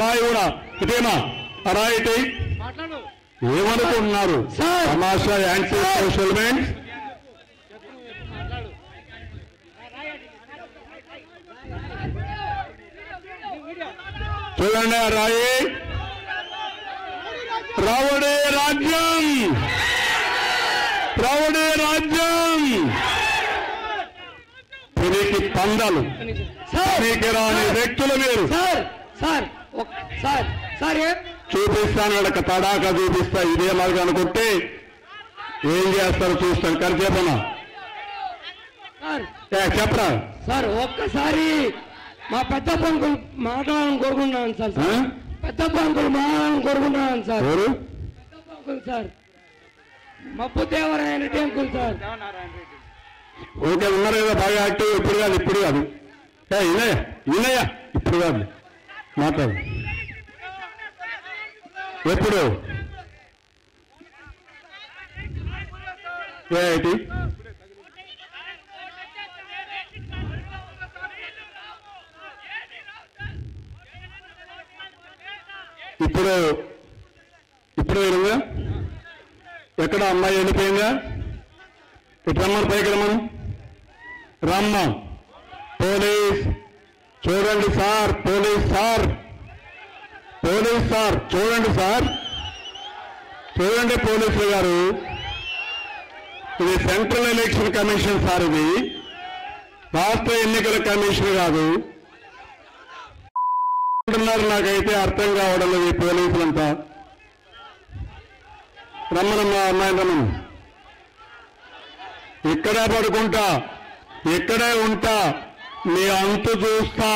రాయి కూడా. ఇదేమా రాయి. ఏమనుకుంటున్నారు? సార్. తమాషా యాంటీ సోషల్ మెంట్ చూడండి ఆ రాయి. రావుడే రాజ్యం. రావుడే రాజ్యం. తిరిగి పందాలు. సార్. మీకు రాని వ్యక్తులు మీరు. సార్. సార్. చూపిస్తాను వీళ్ళకి తడాకా చూపిస్తా ఇదే మరి అనుకుంటే ఏం చేస్తారో చూస్తాను. కానీ చెప్పనా? చెప్పరా? సార్ ఒక్కసారి మా పెద్ద పంకులు మాట్లాడాలని కోరుకుంటున్నాను సార్? పెద్ద పంకులు మాట్లాడాలని కోరుకుంటున్నాను సార్. సార్. మప్పు దేవరాయణ అంకుల్ సార్. ఓకే ఉన్నారు కదా బాగా యాక్టివ్. ఇప్పుడు కాదు ఇప్పుడు కాదు. ఏ ఇనయ్య ఇనయ్య ఇప్పుడు కాదు. మాట్లాడు. ఎప్పుడు? ఏఐటి? ఇప్పుడు ఇప్పుడు వెళ్ళిందా ఎక్కడ అమ్మాయి వెళ్ళిపోయిందా ఇటు రమ్మని పైకి రమ్మను. రమ్మ పోలీస్ చూడండి sir police sir. Police sir చూడండి సార్. చూడండి పోలీసులు గారు. ఇది సెంట్రల్ ఎలక్షన్ కమిషన్ సార్ ఇది. రాష్ట్ర ఎన్నికల కమిషన్ కాదు. అంటున్నారు నాకైతే అర్థం కావడం లేదు ఈ పోలీసులంతా. రమ్మనమ్మా అమ్మాయి రమ్మను. ఇక్కడే పడుకుంటా ఇక్కడే ఉంటా మీ అంతు చూస్తా.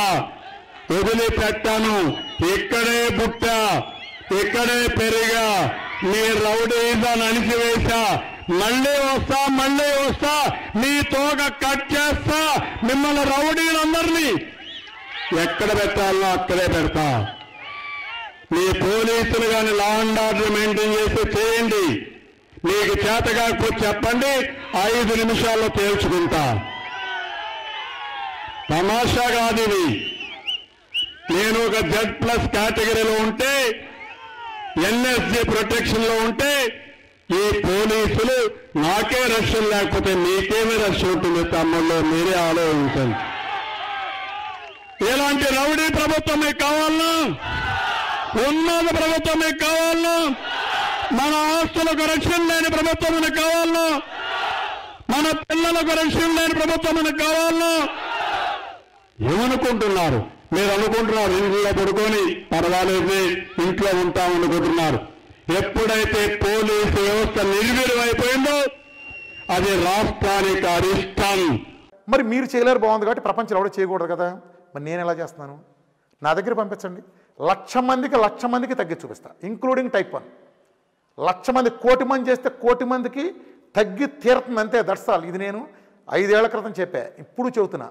వదిలిపెట్టను ఇక్కడే పుట్టా ఇక్కడే పెరిగా. మీ రౌడీజాన్ని అణిచివేశా. మళ్ళీ వస్తా మళ్ళీ వస్తా. మీ తోక కట్ చేస్తా. మిమ్మల్ని రౌడీలందరినీ ఎక్కడ పెట్టాలో అక్కడే పెడతా. మీ పోలీసులు కానీ లా అండ్ ఆర్డర్ మెయింటైన్ చేసి చేయండి. మీకు చేత కాకపోతే చెప్పండి. ఐదు నిమిషాల్లో తేల్చుకుంటా. తమాషా కాదు ఇది నేను ఒక జెడ్ ప్లస్ కేటగిరీలో ఉంటే ఎన్ఎస్జి ప్రొటెక్షన్లో ఉంటే ఈ పోలీసులు నాకే రక్షణ లేకపోతే మీకేమీ రక్షణ ఉంటుంది తమ్ముళ్ళు? మీరే ఆలోచించండి. ఇలాంటి రౌడీ ప్రభుత్వం మీకు కావాలనా? ఉన్నత ప్రభుత్వం మీకు కావాలనా? మన ఆస్తులకు రక్షణ లేని ప్రభుత్వం మనకు కావాలనా? మన పిల్లలకు రక్షణ లేని ప్రభుత్వం మనకు కావాలనా? ఏమనుకుంటున్నారు? మీరు అనుకుంటున్నారు ఇంట్లో పడుకొని పర్వాలేదు ఇంట్లో ఉంటాం అనుకుంటున్నారు. ఎప్పుడైతే పోలీసు వ్యవస్థ నిర్వీర్యమైపోయిందో అది రాష్ట్రానికి అరిష్టం. మరి మీరు చేయలేరు బాగుంది కాబట్టి ప్రపంచంలో ఎవరు చేయకూడదు కదా? మరి నేను ఎలా చేస్తున్నాను? నా దగ్గర పంపించండి. లక్ష మందికి లక్ష మందికి తగ్గి చూపిస్తా ఇంక్లూడింగ్ టైప్ వన్ లక్ష మంది కోటి మంది చేస్తే కోటి మందికి తగ్గి తీరుతుంది అంతే దర్శాలు ఇది నేను ఐదేళ్ళ క్రితం చెప్పా ఇప్పుడు చెబుతున్నా.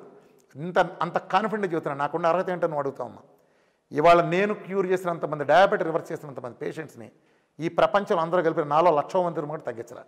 ఇంత అంత కాన్ఫిడెంట్ చెబుతున్నాను నాకున్న అర్హత ఏంటో నువ్వు ఇవాళ నేను క్యూర్ చేసినంతమంది డయాబెటీ రివర్స్ చేసినంతమంది పేషెంట్స్ని ఈ ప్రపంచంలో అందరూ కలిపి నాలో లక్ష మంది కూడా తగ్గించరా?